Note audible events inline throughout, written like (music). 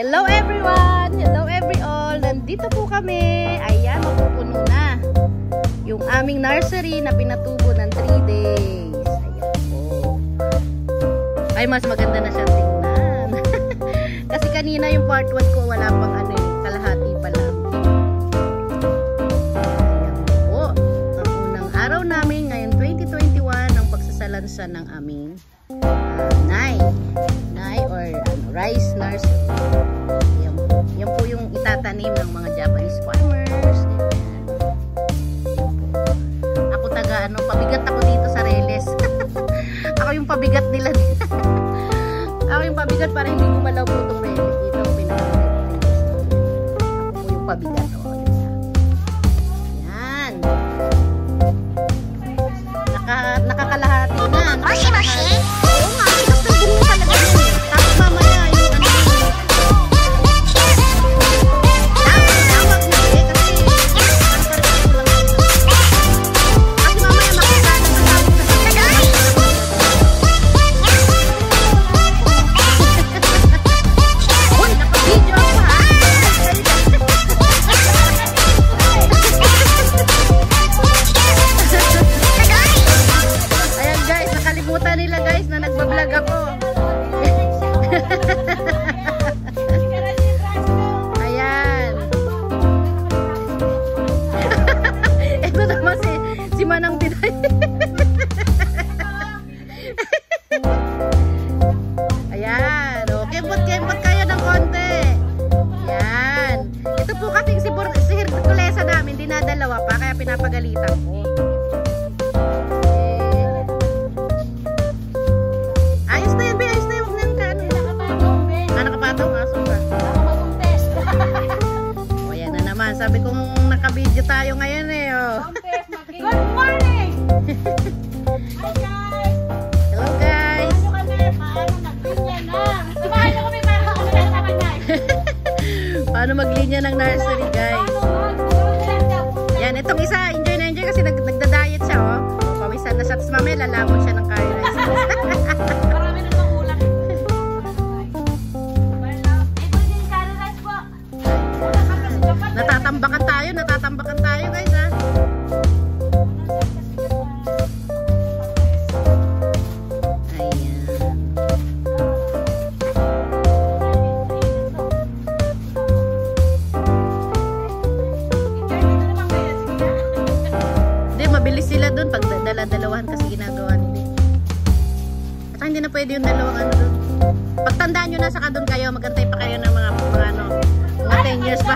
Hello everyone! Hello every all! Nandito po kami. Ayan, mapupuno na. Yung aming nursery na pinatubo ng 3 days. Ayan po. Ay, mas maganda na siya tingnan. (laughs) Kasi kanina yung part 1 ko wala pang ano eh, kalahati pa lang. Ayan po. Ang unang araw namin ngayon 2021 ang pagsasalansa ng aming uh, rice nursery. Yan. Yan po yung itatanim ng mga Japanese farmers. Ganyan. Ako taga ano, pabigat ako dito sa reles. (laughs) ako yung pabigat nila. (laughs) ako yung pabigat para hindi gumalaw po itong reles. Dito ang pinaka-reles. Ako po yung pabigat. Kaya pinapagalitan ko. Ayos na yan, Be. Ayos na yan. Huwag na yung kano. Ah, nakapatong. Ah, sobra. (laughs) O, yan na naman. Sabi kong naka-video tayo ngayon eh. Oh. Good morning! Hi guys! Hello guys. Paano kami? Paano nagpinya na? Paano kami para kami sa kanya? (laughs) Paano maglinya ng nursery guys? Yan, itong isa, Mamaya lalamon siya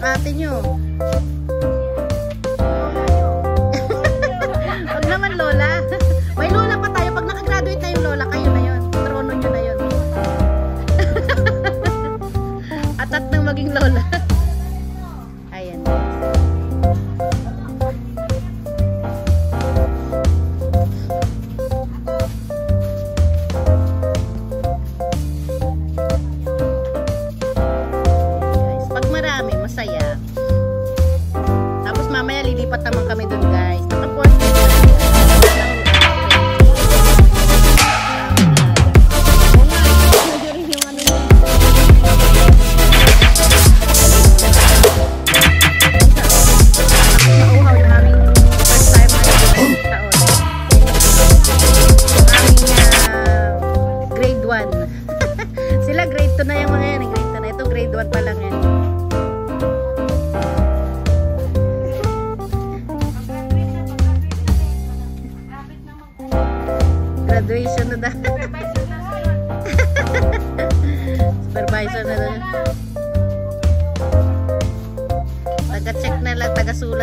isang ate nyo. (laughs) Huwag naman lola. May lola pa tayo. Pag nakagraduate na yung lola, kayo na yun. Trono nyo na yun. (laughs) Atat nang maging lola.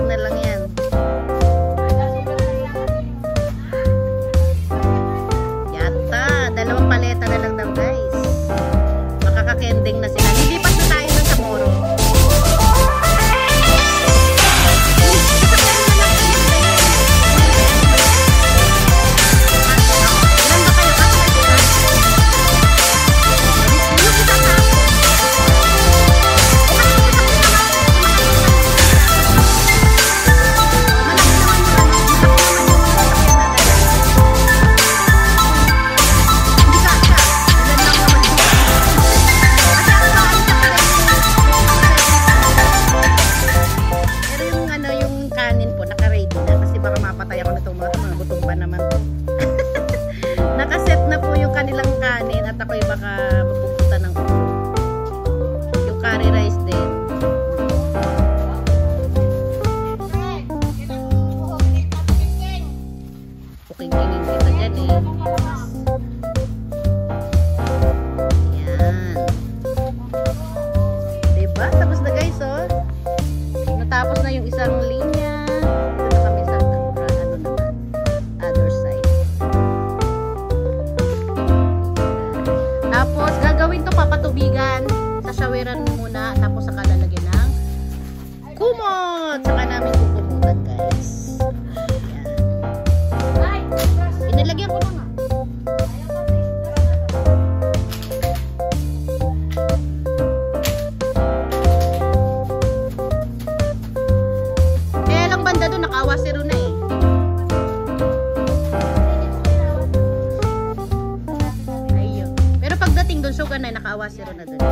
lang na lang yan. Yata, dalawang paleta na lang. nakita ko yung mga nakawasiro na eh. Ayun. Pero pagdating doon, sugan na, nakawasiro na doon.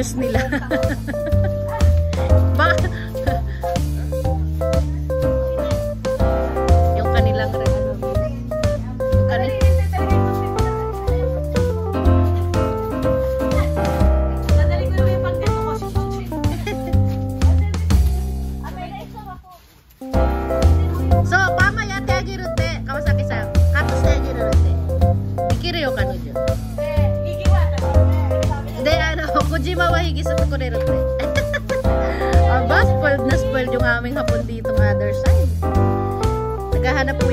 views nila.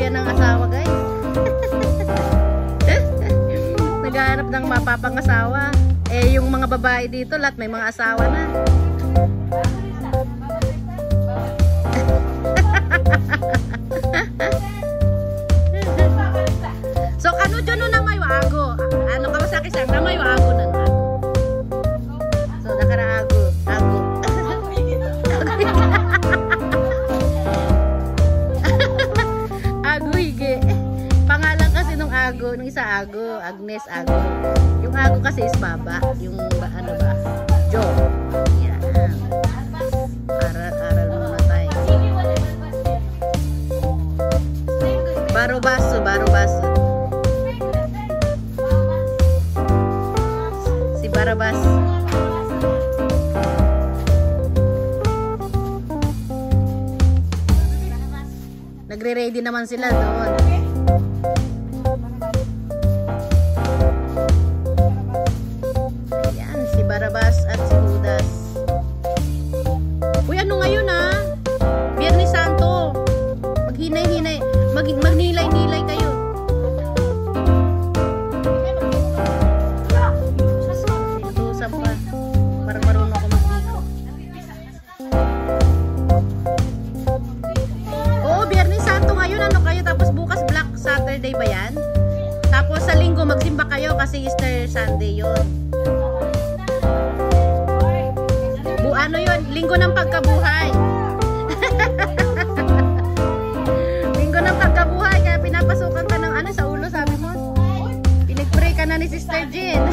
yan ang asawa guys. (laughs) Naghahanap ng mapapangasawa. Eh yung mga babae dito lahat may mga asawa na. (laughs) so ano dyan na may wago? Ano ka masakit sa na may wago na? Ago, Agnes Ago. Yung Ago kasi is baba, yung ba, ano ba? Jo. Yan. Aral-aral muna tayo. Barobaso, barobaso. Si Barabas. Nagre-ready naman sila doon. Sister Jean.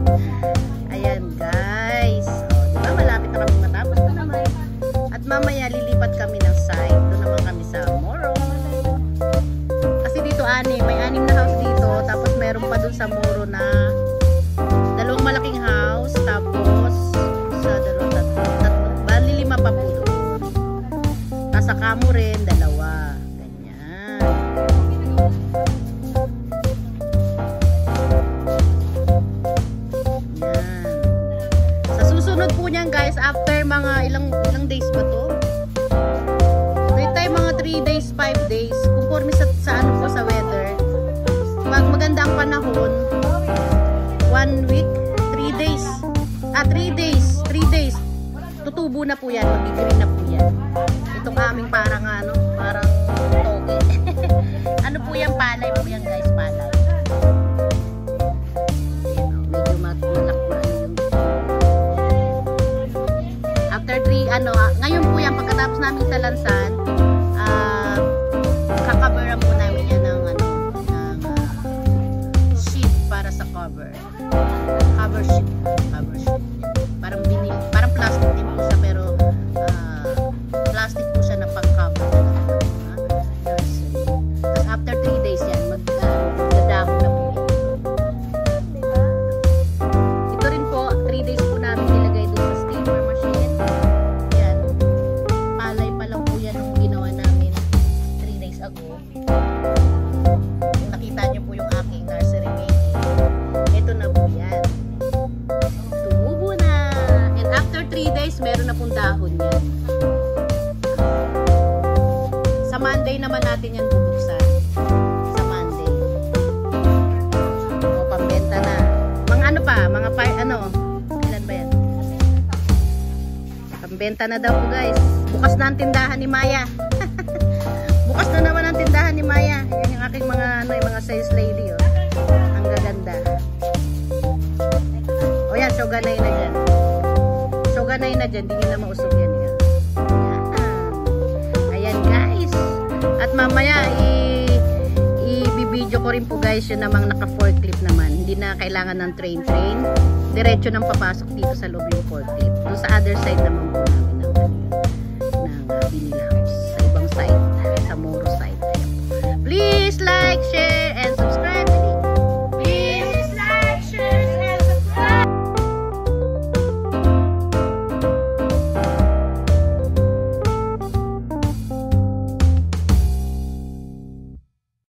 (laughs) Ayan, guys. O, di ba, malapit na kami matapos na naman. At mamaya, lilipat kami ng site. Doon naman kami sa Moro. Kasi dito, ani, may anim na house dito. Tapos, meron pa dun sa Moro na dalawang malaking house. Tapos, sa dalawang tatlo. bali, lima pa po doon. Nasa kamo rin, dalawa. Ah, 3 days, 3 days. Tutubo na po yan, magigreen na po yan. Itong aming parang ano, parang toge. (laughs) ano po yan, palay po yan guys, palay. Medyo mat- malak na yung after 3 ano ah, ngayon po yan pagkatapos namin sa lansan ah kakabaran po namin ng ano ah, sheet para sa cover cover sheet cover sheet 3 days ago. Kung nakita niyo po yung aking nursery making, ito na po yan. Tumubo na. And after 3 days, meron na pong dahon yan. Sa Monday naman natin yan bubuksan. Sa Monday. O, pambenta na. Mga ano pa, mga pa, ano, kailan ba yan? Pambenta na daw po guys. Bukas na ang tindahan ni Maya. (laughs) Bukas na naman tindahan ni Maya. Yan yung aking mga, ano, yung mga sales lady, oh. Ang gaganda. O yan, shoganay na dyan. Shoganay na dyan, di nyo na mausog yan. Yan. Ayan guys. At mamaya, i-video ko rin po guys yung namang naka forklift naman. Hindi na kailangan ng train train. Diretso nang papasok dito sa loob yung forklift. Doon sa other side naman